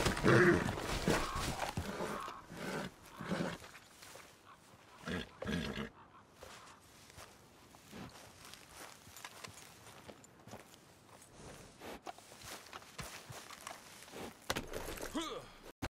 Mm-hmm.